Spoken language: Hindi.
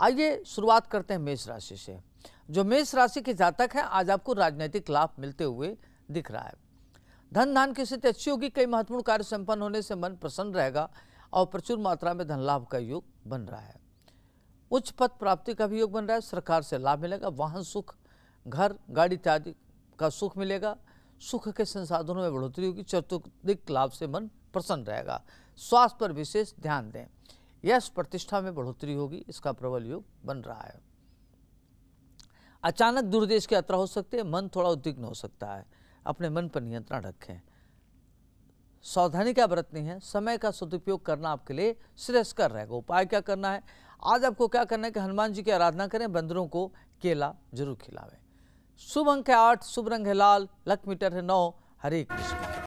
आइए शुरुआत करते हैं मेष राशि से। जो मेष राशि के जातक हैं, आज आपको राजनीतिक लाभ मिलते हुए दिख रहा है। धन धान की स्थिति अच्छी होगी, कई महत्वपूर्ण कार्य संपन्न होने से मन प्रसन्न रहेगा और प्रचुर मात्रा में धन लाभ का योग बन रहा है। उच्च पद प्राप्ति का भी योग बन रहा है, सरकार से लाभ मिलेगा, वाहन सुख, घर, गाड़ी इत्यादि का सुख मिलेगा, सुख के संसाधनों में बढ़ोतरी होगी, चतुर्दिक लाभ से मन प्रसन्न रहेगा। स्वास्थ्य पर विशेष ध्यान दें। यश प्रतिष्ठा में बढ़ोतरी होगी, इसका प्रबल योग बन रहा है। अचानक दूरदेश की यात्रा हो सकती है, मन थोड़ा उद्विग्न हो सकता है। अपने मन पर नियंत्रण रखें। सावधानी क्या बरतनी है? समय का सदुपयोग करना आपके लिए श्रेयस्कर रहेगा। उपाय क्या करना है? आज आपको क्या करना है कि हनुमान जी की आराधना करें, बंदरों को केला ज़रूर खिलावें। शुभ अंक है आठ, शुभ रंग है लाल लक मीटर है नौ, हरे कृष्ण।